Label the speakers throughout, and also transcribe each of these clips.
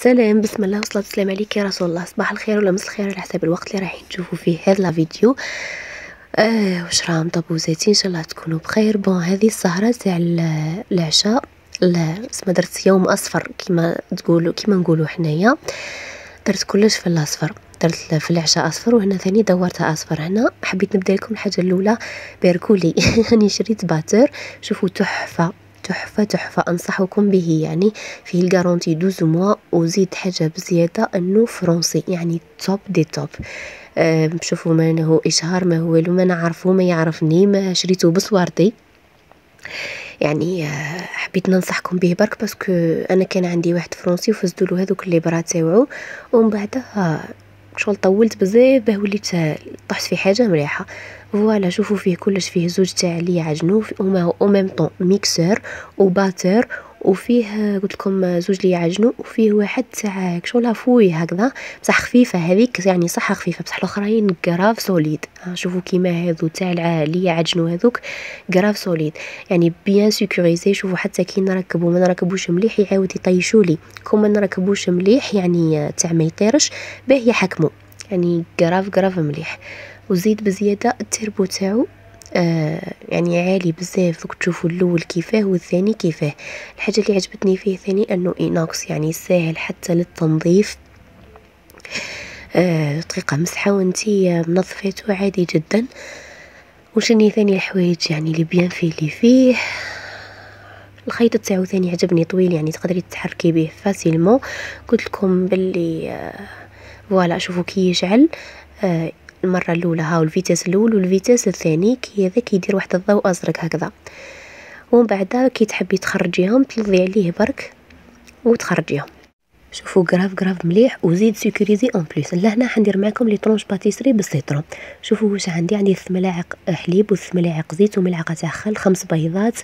Speaker 1: سلام بسم الله والصلاة والسلام عليك يا رسول الله. صباح الخير ولا مساء الخير على حسب الوقت اللي رايحين تشوفوا فيه هذا la vidéo. آه واش راهم طابوزاتي؟ إن شاء الله تكونوا بخير. bon هذه السهرة تاع العشاء اسمها درت يوم أصفر كيما تقولوا كيما نقولوا حنايا. درت كلش في الأصفر. درت في العشاء أصفر وهنا ثاني دورتها أصفر هنا. حبيت نبدأ لكم الحاجة الأولى بيركولي. راني شريت batteur. شوفوا تحفة. تحفة تحفة. أنصحكم به. يعني فيه ال garantie douze mois وزيد حاجة بزيادة أنه فرنسي. يعني top des tops أه شوفوا ما هو إشهار ما هو والو ما نعرفه ما يعرفني ما شريته بصوارتي. يعني آه، حبيت ننصحكم به برك parce que أنا كان عندي واحد فرنسي وفزتو له هذوك الليبرات تاوعو. ومن بعدها شغل طولت بزاف باه وليت طحت في حاجة مليحه voilà شوفوا فيه كلش فيه زوج تاع لي عجنو هما en même temps mixeur و batteur وفيه قلت لكم زوج لي عجنو وفيه واحد تاع كشغل fouet هكذا بصح خفيفة هذيك يعني صح خفيفة بصح الأخرين grave solide شوفوا كيما هذو تاع لي يعجنو هذوك grave solide يعني bien sécurisé شوفوا حتى كي نركبو ما نركبوش مليح يعاود يطيشوا لي. كون ما نركبوش مليح يعني تاع ما يطيرش باه يحكموا يعني grave grave مليح. وزيد بزيادة التربو تاعو آه يعني عالي بزاف دوك تشوفوا الأول كيفاه والثاني كيفاه. الحاجة اللي عجبتني فيه ثاني أنه inox يعني ساهل حتى للتنظيف. آه دقيقه مسحة وانتي منظفيته عادي جدا. وشني ثاني الحوايج يعني اللي bien فيه اللي فيه؟ الخيط تاعو ثاني عجبني طويل يعني تقدري تحركي به facilement. قلت لكم باللي آه voilà شوفوا كي يشعل آه المرة الأولى. هاو ال vitesse الأول وال vitesse الثاني كي هذا كيدير واحد الضوء أزرق هكذا. ومن بعد كي تحبي تخرجيهم تلضي عليه برك وتخرجيهم. شوفوا grave grave مليح وزيد sécurisé en plus. لهنا حندير معكم les tranches pâtisserie بال citron. شوفوا واش عندي. عندي ثلاث ملاعق حليب وثلاث ملاعق زيت وملعقة تاع خل خمس بيضات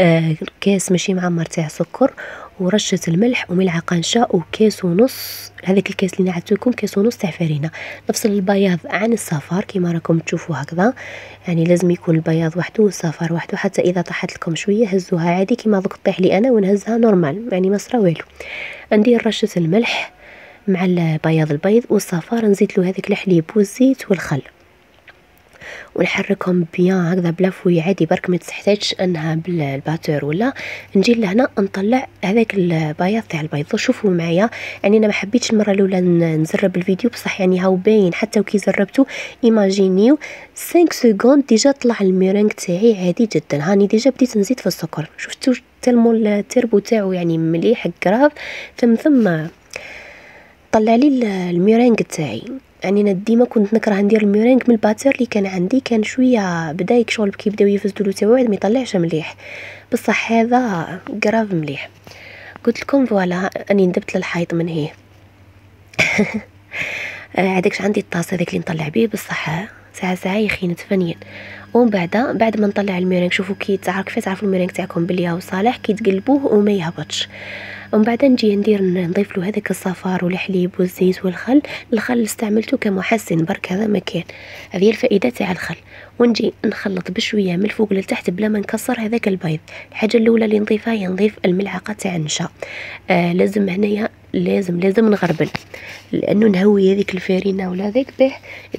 Speaker 1: آه كاس ماشي معمر تاع سكر ورشة الملح وملعقة نشا وكاس ونص. هذاك الكاس اللي نعدتلكم كاس ونص تاع فرينه نفصل البياض عن الصفار كيما راكم تشوفوا هكذا. يعني لازم يكون البياض وحده والصفار وحده حتى إذا طاحت لكم شوية هزوها عادي كيما دوك طيح لي أنا ونهزها normal يعني ما صرا والو. ندير رشة الملح مع البياض البيض والصفار نزيد له هذاك الحليب والزيت والخل. ونحركهم bien هكذا بال fouet عادي. برك ما تحتاجش أنها بال batteur ولا نجي لهنا نطلع هذاك البياض تاع البيض. شوفوا معايا يعني أنا ما حبيتش المرة الأولى نزرب الفيديو بصح يعني هاو باين. حتى وكي زربتو إيماجينيو 5 secondes déjà طلع الميرينغ تاعي عادي جدا. هاني déjà بديت نزيد في السكر. شفتوا tellement ال turbo تاعو يعني مليح grave ثم ثم طلع لي الميرينغ تاعي. يعني أنا ديما كنت نكره ندير الميرينغ من ال batteur اللي كان عندي كان شوية بدايك شغل كي بداو يفزدوا له تاوعد ما يطلعش مليح. بصح هذا grave مليح. قلت لكم voilà أني ندبت للحيط من هي. هذاكش عندي الطاس هذاك اللي نطلع به بصح ساعة ساعة يخين تفنين ومن بعد بعد ما نطلع الميرينغ شوفوا كي تعرف كيف تعرفوا الميرينغ تاعكم بلي صالح كي تقلبوه وما يهبطش. ومن بعد نجي ندير نضيف له هذاك الصفار والحليب والزيت والخل. الخل استعملته كمحسن برك هذا مكان هذه الفائدة تاع الخل. ونجي نخلط بشوية من الفوق لتحت بلا ما نكسر هذاك البيض. الحاجة الأولى اللي نضيفها هي نضيف الملعقة تاع النشا. آه لازم هنايا لازم لازم نغربل. لأنه نهوي هذيك الفارينه ولا ذاك باه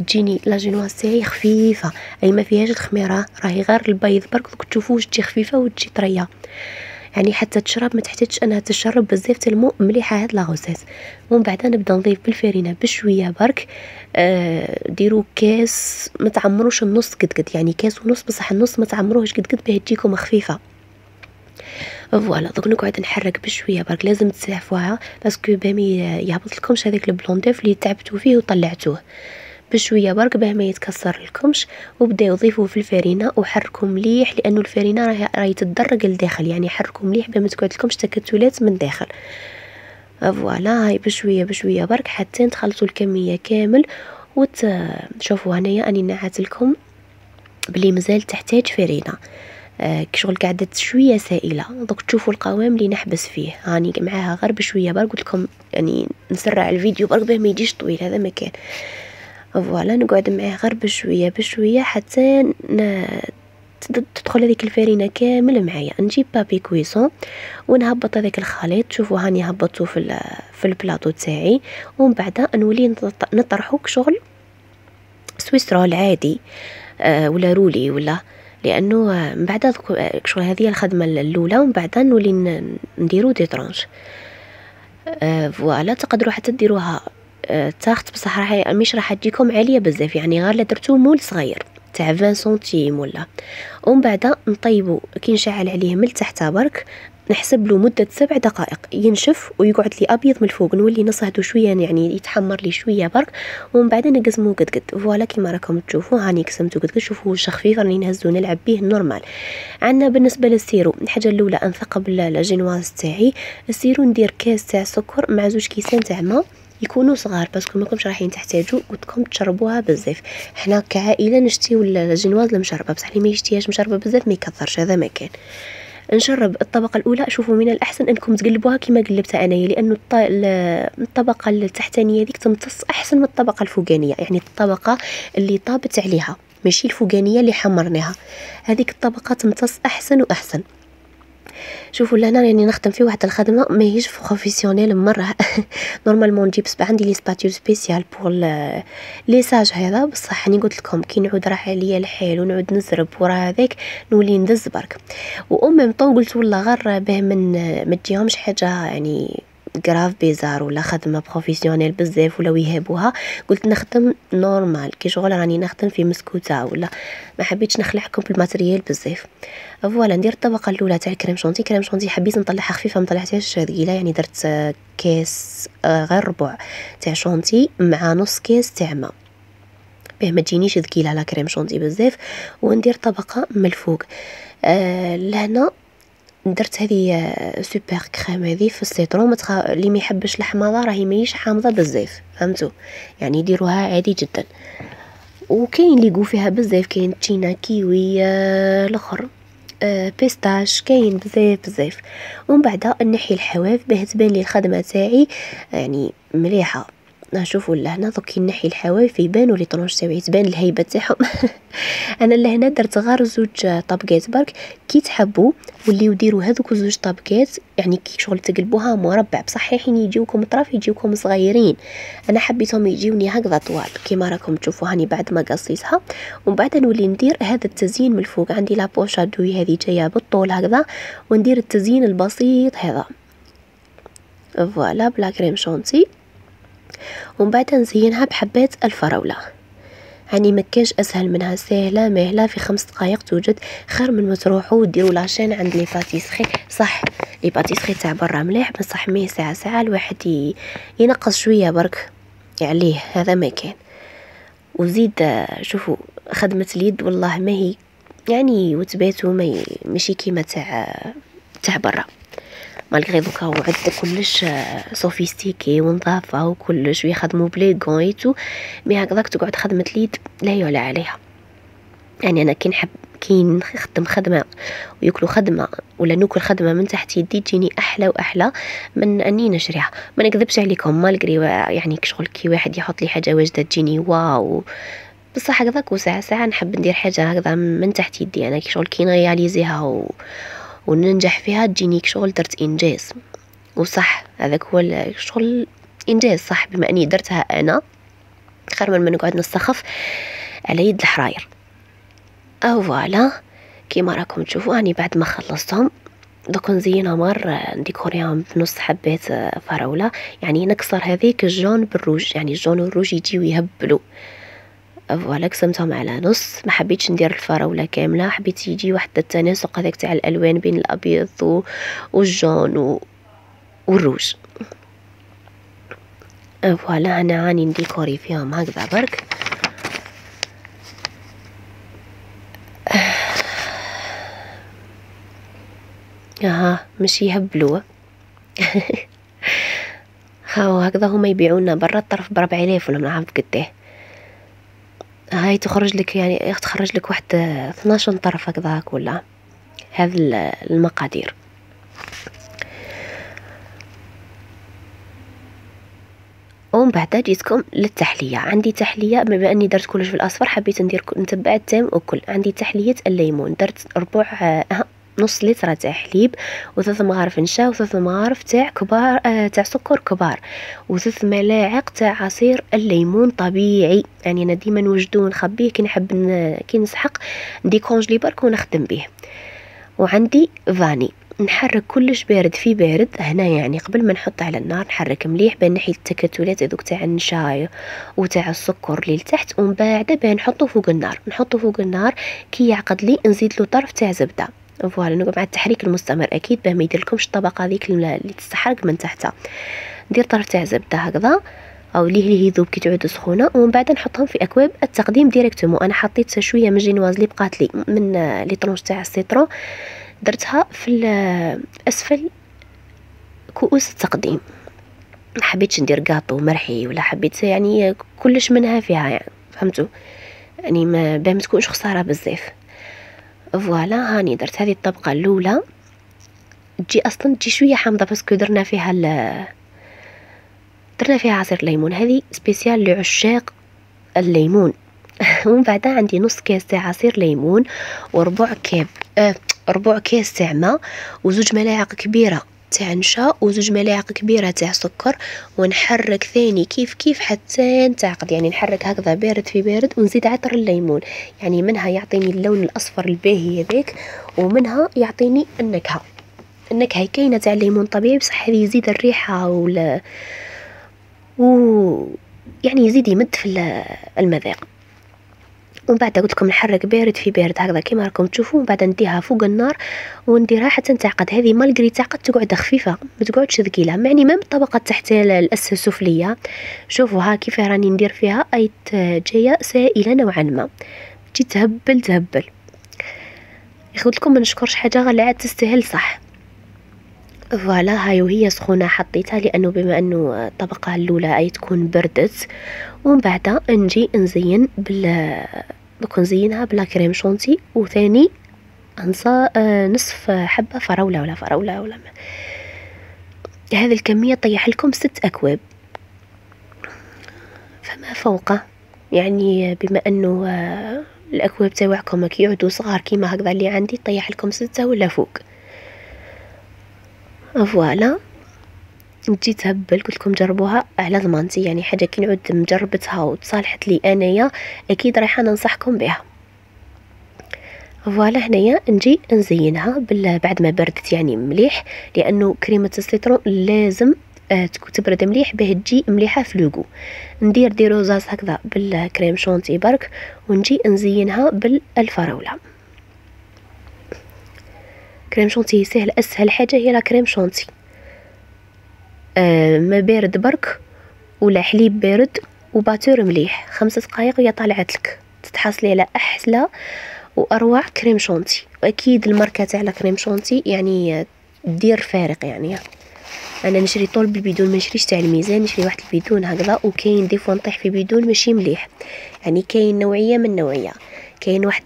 Speaker 1: تجيني لاجينواز تاعي خفيفة. أي ما فيهاش الخميره راهي غير البيض. برك تشوفوا تجي خفيفة وتجي طرية. يعني حتى تشرب ما تحتاجش أنها تشرب بزاف tellement مليحة هاد لاغوسيس ومن بعد نبدا نضيف بالفارينه بشوية برك آه ديروا كاس ما تعمروش النص قد قد يعني كاس ونص بصح النص ما تعمروهش قد قد باه تجيكم خفيفة. voilà دوك نقعد نحرك بشوية برك لازم تسعفوها parce que باه ما يهبط لكمش هذاك ال blanc d'œuf اللي تعبتو فيه وطلعتوه. بشوية برك باه ما يتكسر لكمش وبداو ضيفوه في الفرينة وحركوا مليح لأنه الفرينة راهي راهي تدرج لداخل يعني حركوا مليح باه ما تقعد لكمش تكتلات من داخل voilà هاي بشوية بشوية برك حتى تخلصوا الكمية كامل وتشوفوا هنايا أني نعت لكم بلي مازال تحتاج فرينة. آه كشغل قعدت شوية سائلة. دوك تشوفوا القوام اللي نحبس فيه. هاني معاها غير بشوية برك قلت لكم يعني نسرع الفيديو برك باه ما يجيش طويل هذا مكان voilà نقعد معاه غير بشوية بشوية حتى تدخل هذيك الفرينة كامل معايا. نجيب papier cuisson ونهبط هذاك الخليط. شوفوا هاني هبطته في في البلاطو تاعي. ومن بعد نولي نطرحو كشغل swiss roll عادي آه ولا roulé ولا. لأنه من بعد شغل هذه الخدمة الأولى ومن بعد نولي نديرو des tranches آه voilà تقدروا حتى ديروها آه tarte بصح راح مش راح تجيكم عاليه بزاف يعني غير درتو moule صغير تاع 20 سنتيم ولا. ومن بعد نطيبو كي نشعل عليه من التحت برك نحسب له مدة سبع دقائق ينشف ويقعد لي أبيض من الفوق نولي نصهدو شوية يعني يتحمر لي شوية برك ومن بعد نقسمو قد قد voilà كيما راكم تشوفوا هاني قسمتو قد قد شوفوا واش خفيف راني نهزو نلعب به normal عندنا بالنسبة لل sirop الحاجة الأولى أنثقب الجينواز تاعي. ال sirop ندير كاس تاع سكر مع زوج كيسان تاع ماء يكونوا صغار parce que ماكمش رايحين تحتاجوا قلتلكم تشربوها بزاف. حنا كعائلة نشتيو الجنواز المشربة بصح اللي ما يشتيهاش مشربة بزاف ما يكثرش هذا ما كان. نشرب الطبقة الأولى شوفوا من الأحسن أنكم تقلبوها كما قلبتها أنايا لأنه الطبقة التحتانية ديك تمتص أحسن من الطبقة الفوقانية يعني الطبقة اللي طابت عليها ماشي الفوقانية اللي حمرناها. هذيك الطبقة تمتص أحسن وأحسن. شوفوا لهنا راني نخدم في واحد الخدمة ماهيش بروفيسيونيل مرة. normalement نجيب عندي les spatules spécial pour lissage هذا. بصح راني قلت لكم كي نعود راح عليا الحال ونعود نزرب ورا هذاك نولي ندز برك. و ميم طون قلت والله غير باه ما تجيهمش حاجة يعني grave bizarre ولا خدمة professionnelle بزاف ولا يهابوها قلت نخدم normal. كي شغل راني نخدم في مسكوتة ولا ما حبيتش نخلعكم بال matériel بزاف. voilà ندير الطبقة الأولى تاع ال crème chantilly crème chantilly حبيت نطلعها خفيفة ما طلعتهاش ثقيلة. يعني درت كاس آه، غير ربع تاع شونتي مع نص كاس تاع ماء. باه ما تجينيش ثقيلة la crème chantilly بزاف. وندير طبقة من الفوق. آه لهنا درت هذه super crème هذه في ال citron متخ... اللي ما يحبش الحماضه راهي ماهيش حامضة بزاف فهمتوا يعني يديروها عادي جدا. وكاين اللي فيها بزاف كاين تشينا كيوي آه الأخر آه pistache كاين بزاف بزاف ومن بعد نحي الحواف باه تبان لي الخدمة تاعي يعني مليحة. شوفوا لهنا دوك نحي الحواف يبانوا لي طرونش تاعي تبان الهيبة تاعهم. أنا لهنا درت غير زوج طابقات برك. كي تحبوا وليو ديروا هذوك زوج طابقات يعني كي شغل تقلبوها مربع. بصح حين يجيوكم اطراف يجيوكم صغيرين. أنا حبيتهم يجيوني هكذا طوال. كيما راكم تشوفوا هاني بعد ما قصيتها ومن بعد نولي ندير هذا التزيين من الفوق. عندي لابوشا دوي هذه جاية بالطول هكذا. وندير التزيين البسيط هذا. voilà ب la crème chantilly ومن بعد نزينها بحبات الفراولة. يعني ما أسهل منها سهلة مهلة في خمس دقائق توجد خير من ما تروحوا وديروا la chaîne عند les pâtisseries صح les pâtisseries تاع برا مليح بصح mais ساعة ساعة الواحد ينقص شوية برك. عليه هذا ما كان. وزيد شوفوا خدمة اليد والله ما هي يعني وتباتو ما ماشي كيما تاع تاع برا. malgré دوكا وعد كلش sophistiqué ونظافة وكلش ويخدمو بلي غويتو mais هكذاك تقعد خدمة اليد لا يعلى عليها يعني أنا كي نحب كي نخدم خدمه وياكلوا خدمه ولا ناكل خدمه من تحت يدي تجيني أحلى واحلى من اني نشريها ما نكذبش عليكم malgré يعني شغل كي واحد يحط لي حاجة واجده تجيني واو بصح هكذاك وساعة ساعة نحب ندير حاجة هكذا من تحت يدي أنا كي شغل كي نرياليزيها و... وننجح فيها تجينيك شغل درت إنجاز. وصح هذاك هو الشغل إنجاز صح بما أني درتها أنا خير من ما نقعد نستخف على يد الحراير. أو voilà كيما راكم تشوفوا أني بعد ما خلصتهم. دوك نزينها مر نديكوريهم بنص حبات فراولة. يعني نكسر هذيك الجون بالروج يعني ال jaune وال rouge يجيو يهبلوا voilà قسمتهم على نص. ما حبيتش ندير الفراولة كاملة. حبيت يجي واحد التناسق هذاك تاع الألوان بين الأبيض وال jaune و... وال rouge. voilà أنا راني نديكوري فيهم هكذا برك. أها مش يهبلوا هاو هكذا هما يبيعونا برا الطرف بربع آلاف ولا ما عارف قداه هاي تخرج لك يعني تخرج لك واحد 12 طرف هكذاك ولا؟ هذا المقادير. ومن بعد جيتكم للتحلية. عندي تحلية بما إني درت كلش في الأصفر حبيت ندير نتبع التام وكل. عندي تحلية الليمون. درت ربع آه نص لتر تاع حليب وثلاث مغارف نشا وثلاث مغارف تاع كبار آه تاع سكر كبار وثلاث ملاعق تاع عصير الليمون طبيعي. يعني أنا ديما نوجدو نخبيه كي نحب كي نسحق نديكونجلي برك ونخدم به وعندي فاني نحرك كلش بارد في بارد. هنا يعني قبل ما نحط على النار نحرك مليح بين نحي التكتلات هذوك تاع النشاي وتاع السكر اللي لتحت ومن بعد بين نحطو فوق النار. نحطو فوق النار كي يعقد لي نزيد له طرف تاع زبدة. voilà مع التحريك المستمر أكيد باه ما يديرلكمش الطبقه هذيك اللي تستحرق من تحتها. ندير طرف تاع زبده هكذا. أوليه ليه يذوب كي تعود سخونة. ومن بعد نحطهم في أكواب التقديم directement أنا حطيت شوية من جينواز اللي بقات لي من les tranches تاع ال citron درتها في أسفل كؤوس التقديم. ما حبيتش ندير كاطو مرحي ولا حبيت يعني كلش منها فيها يعني فهمتوا؟ يعني ما تكونش خسارة بزاف. voilà هاني درت هذه الطبقة الأولى. تجي أصلا تجي شوية حامضة parce que درنا فيها ال درنا فيها عصير ليمون. هذه spécial لعشاق الليمون. ومن بعدها عندي نص كاس تاع عصير ليمون وربع كاب آه ربع كاس تاع ماء وزوج ملاعق كبيرة. تاع نشا وزوج ملاعق كبيرة تاع سكر ونحرك ثاني كيف كيف حتى نتعقد. يعني نحرك هكذا بارد في بارد ونزيد عطر الليمون. يعني منها يعطيني اللون الأصفر الباهي هذاك ومنها يعطيني النكهة. النكهة كاينة تاع الليمون طبيعي بصح هذه يزيد الريحة ولا و يعني يزيد يمد في المذاق. ومن بعد قلت لكم نحرك بارد في بارد هكذا كيما راكم تشوفوا ومن بعد نديها فوق النار ونديرها حتى نتعقد هذه مالغري تعقد تقعد خفيفة ما تقعدش ثقيلة. يعني ما الطبقه تحت الأس السفلية. شوفوا ها كيف راني ندير فيها. أيت جاية سائلة نوعا ما. تجي تهبل تهبل. قلت لكم ما نشكرش حاجة غير عاد تستاهل صح. فوالا هاي وهي سخونة حطيتها لأنه بما أنه الطبقة الأولى أي تكون بردت ومن بعد نجي نزين بال دوك نزينها بلا كريم شونتي وثاني نصا نصف حبة فراولة ولا فراولة ولا ما. هذه الكمية طيح لكم ست أكواب. فما فوقه يعني بما أنه الأكواب تاوعكم كي يعودوا صغار كيما هكذا اللي عندي طيح لكم ستة ولا فوق؟ voilà. تجي تهبل قلت لكم جربوها. على ضمانتي يعني حاجة كي نعود مجربتها وتصالحت لي أنايا أكيد رايحة ننصحكم بها. voilà هنايا نجي نزينها بعد ما بردت يعني مليح لأنه كريمة ال citron لازم آه تبرد مليح باه تجي مليحة في لوغو ندير des rosaces هكذا بال crème chantilly برك ونجي نزينها بالفراولة. crème chantilly سهل أسهل حاجة هي la crème chantilly آه ما بارد برك ولا حليب بارد و batteur مليح. خمسة دقائق وهي طالعت لك. تتحصلي على أحلى وأروع crème chantilly وأكيد الماركة تاع crème chantilly يعني دير فارق يعني. أنا نشري طول بالبيدون ما نشريش تاع الميزان نشري واحد البيدون هكذا. وكاين des fois نطيح في بيدون ماشي مليح. يعني كاين نوعية من نوعيه كاين واحد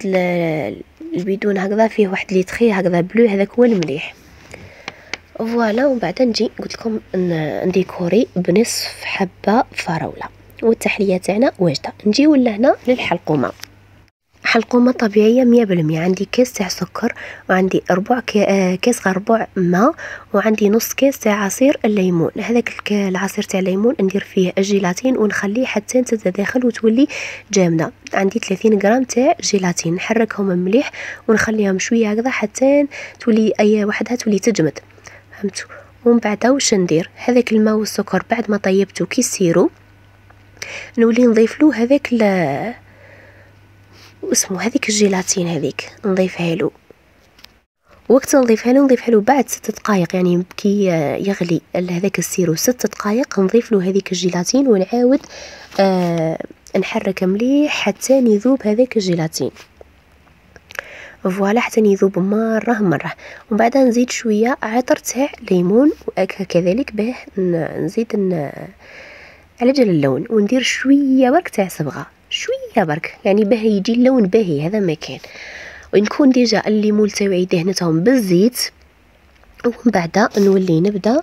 Speaker 1: البيدون هكذا فيه واحد لي تخي هكذا bleu هذاك هو المليح. voilà ومن بعد نجي قلت لكم نديكوري بنصف حبة فراولة. والتحلية تاعنا واجدة. نجيو لهنا للحلقومة. حلقومة طبيعية مية بالمية. عندي كاس تاع سكر وعندي ربع آه، كاس غير ربع ماء وعندي نص كاس تاع عصير الليمون. هذاك العصير تاع الليمون ندير فيه الجيلاتين ونخليه حتى تتداخل وتولي جامدة. عندي 30 غرام تاع جيلاتين. نحركهم مليح ونخليهم شوية هكذا حتى تولي أي وحدها تولي تجمد. فهمتوا ومن بعد واش ندير؟ هذاك الماء والسكر بعد ما طيبته كي ال sirop نولي نضيف له هذاك اسمه هذيك ال gélatine هذيك نضيفها له. وقت نضيفها له نضيفها له بعد ست دقائق يعني كي يغلي هذاك ال sirop ست دقائق نضيف له هذيك ال gélatine ونعاود آه نحرك مليح حتى يذوب هذاك ال gélatine. voilà حتى يذوب مرة مرة. ومن بعد نزيد شوية عطر تاع ليمون كذلك باه نزيد على جال اللون وندير شوية برك تاع صبغة. شوية برك يعني باه يجي اللون باهي هذا ما كان ونكون déjà ال les moules تاوعي دهنتهم بالزيت ومن بعد نولي نبدأ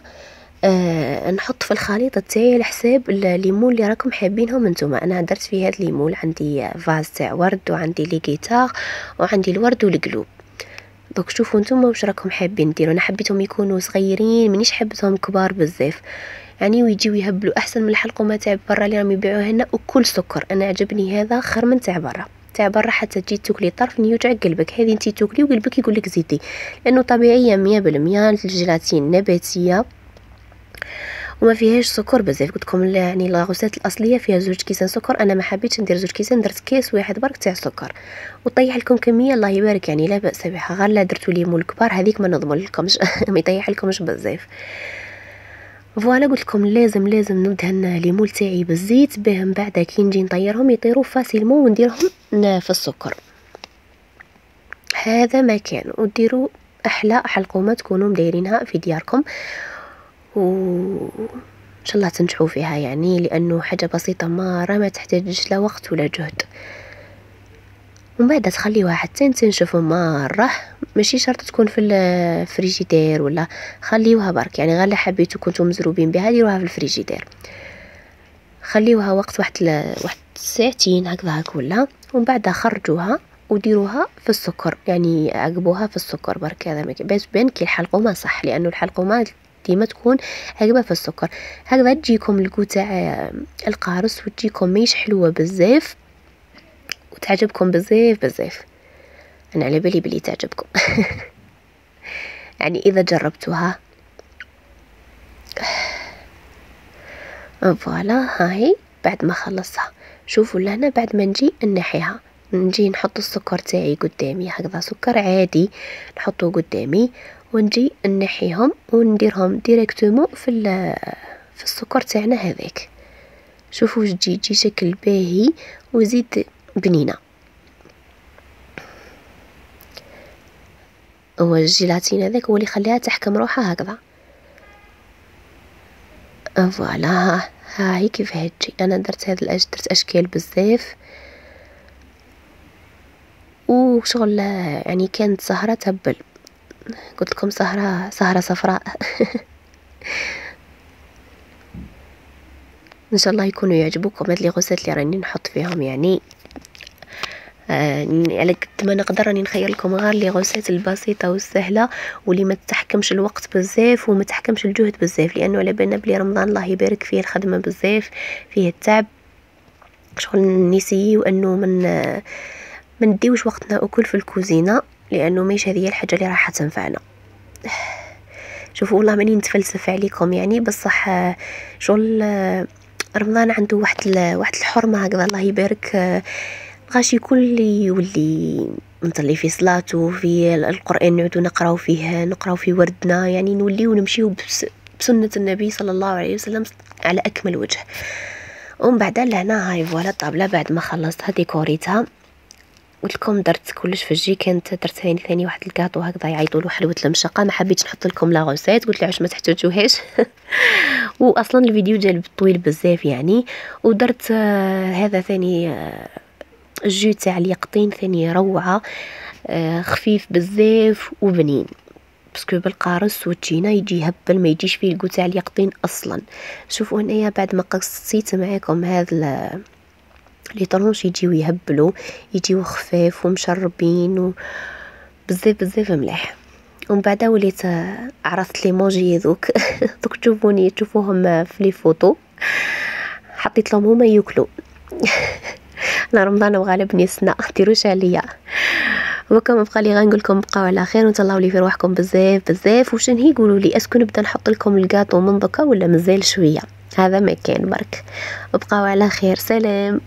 Speaker 1: آه نحط في الخليط تاعي على حساب les moules اللي راكم حابينهم نتوما أنا درت في هذا les moules عندي vase تاع ورد وعندي les guitares وعندي الورد والقلوب. donc شوفوا نتوما واش راكم حابين ديروا. أنا حبيتهم يكونوا صغيرين مانيش حبيتهم كبار بزاف. يعني ويجيو يهبلوا أحسن من الحلقومه تاع برا اللي راهم يبيعوها هنا وكل سكر. أنا عجبني هذا خير من تاع برا. تاع برا حتى تجي تاكلي طرف يوجع قلبك. هذه انت تاكلي وقلبك يقول لك زيدي. لأنه طبيعية مية بالمية ال gélatine نباتية. وما فيهاش سكر بزاف. قلت لكم يعني la recette الأصلية فيها زوج كيسان سكر. أنا ما حبيتش ندير زوج كيسان. درت كيس واحد برك تاع سكر. وطيح لكم كمية الله يبارك. يعني لا بأس بها. غير لا درتو les moules الكبار هذيك ما نضمن لكمش ما يطيح لكمش بزاف. voilà قلت لكم لازم لازم ندهن les moules تاعي بالزيت باه من بعد كي نجي نطيرهم يطيروا facilement ونديرهم في السكر. هذا ما كان وديروا أحلى حلقومه تكونوا مدايرينها في دياركم. و إن شاء الله تنجحوا فيها يعني لأنه حاجة بسيطة مره ما تحتاجش لا وقت ولا جهد. ومن بعد تخليوها حتى تنشفوا مره ماشي شرط تكون في الفريجيدير ولا خليوها برك يعني غير حبيتو كنتو مزروبين بها ديروها في الفريجيدير. خليوها وقت واحد واحد ساعتين هكذاك ولا ومن بعد خرجوها وديروها في السكر يعني عقبوها في السكر برك هذا باش بان كي الحلقومه صح لأنه الحلقومه ديما تكون عقبة في السكر. هكذا تجيكم الكو تاع القارص وتجيكم ماهيش حلوة بزاف. وتعجبكم بزاف بزاف أنا على بالي بلي تعجبكم. يعني إذا جربتوها. voilà هاي بعد ما خلصها. شوفوا لهنا بعد ما نجي نحيها نجي نحط السكر تاعي قدامي. هكذا سكر عادي. نحطه قدامي ونجي نحيهم ونديرهم directement في في السكر تاعنا هذاك. شوفوا واش تجي تجي شكل باهي وزيد بنينه هو الجيلاتين هذاك هو اللي يخليها تحكم روحها هكذا. فوالا. ها هي كيف تجي أنا درت هاد الأش درت أشكال بزاف. وشغل يعني كانت سهرة تهبل قلت لكم سهرة سهرة صفراء. إن شاء الله يكونوا يعجبوكم هاد لي غوسات اللي راني نحط فيهم يعني. على قد ما نقدر راني نخير لكم غير لي غوسات البسيطة والسهلة واللي ما تحكمش الوقت بزاف وما تحكمش الجهد بزاف لأنه على بالنا بلي رمضان الله يبارك فيه الخدمة بزاف فيه التعب شغل نسيو انه من ما نديوش وقتنا اكل في الكوزينة لأنه ماهيش هذه الحاجة اللي راح تنفعنا. شوفوا والله ماني نتفلسف عليكم يعني بصح شغل رمضان عنده واحد واحد الحرمة هكذا الله يبارك غاشي كل يولي نصلي في صلاته في القرآن نعودو نقراو فيه نقراو في وردنا يعني نوليو نمشيو بسنة النبي صلى الله عليه وسلم على أكمل وجه. ومن بعد لهنا هاي voilà الطابلة بعد ما خلصتها ديكوريتها. قلت لكم درت كلش في الجي كانت درت ثاني ثاني واحد الكاطو هكذا يعيطوا له حلوة المشقة. ما حبيتش نحط لكم la recette قلت علاش ما تحتاجوهاش واصلا الفيديو جا طويل بزاف يعني. ودرت آه هذا ثاني آه ال jus تاع اليقطين ثاني روعة آه خفيف بزاف وبنين. parce que بالقارص والتشينا يجي هبل ما يجيش فيه ال goût تاع اليقطين أصلا. شوفوا هنايا بعد ما قصيت معاكم هذا les tranches يجيو يهبلوا يجيو خفاف ومشربين و بزاف بزاف ملاح ومن بعد وليت عرفت لي موجي ذوك دوك تشوفوني تشوفوهم في les photos. حطيت لهم هما ياكلوا. أنا رمضان وغالبني السنة ديروش عليا. وما بقى لي غير نقول لكم بقاو على خير وتهلاو لي في روحكم بزاف بزاف. واش نهي قولوا لي est-ce que نبدا نحط لكم الكاطو من دوكا ولا مازال شوية؟ هذا ما كان برك. بقاو على خير. سلام.